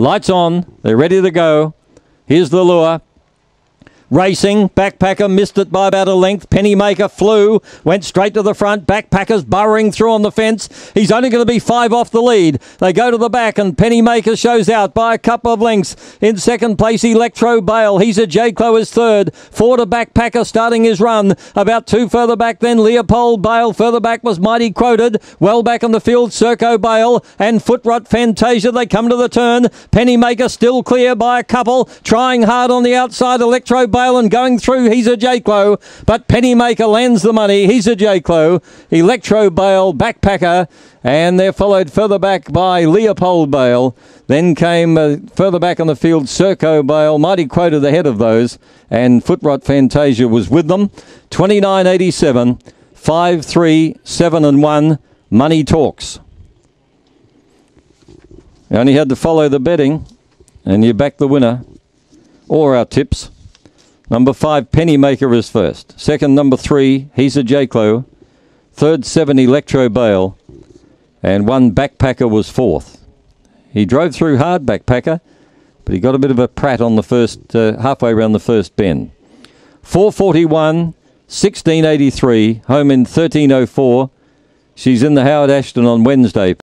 Lights on. They're ready to go. Here's the lure. Racing, Backpacker missed it by about a length. Pennymaker flew, went straight to the front. Backpacker's burrowing through on the fence. He's only going to be five off the lead. They go to the back, and Pennymaker shows out by a couple of lengths. In second place, Electro Bale. He's a J-Clo is third. Four to Backpacker starting his run. About two further back, then Leopold Bale. Further back was Mighty Quoted. Well back on the field, Circo Bale and Footrot Fantasia. They come to the turn. Pennymaker still clear by a couple. Trying hard on the outside, Electro Bale and going through. He's a J-Clo, but Pennymaker lands the money. He's a J-Clo. Electro Bale, Backpacker, and they're followed further back by Leopold Bale. Then came uh, further back on the field Circo Bale, Mighty Quoted the head of those, and Footrot Fantasia was with them. 29.87, 5 3 7 and 1. Money talks. You only had to follow the betting, and you back the winner or our tips. Number five, Pennymaker is first. Second, number three, he's a J-Clo. Third, seven, Electro Bale. And one, Backpacker was fourth. He drove through hard, Backpacker, but he got a bit of a prat on the first, uh, halfway around the first bend. 441, 1683, home in 1304. She's in the Howard Ashton on Wednesday.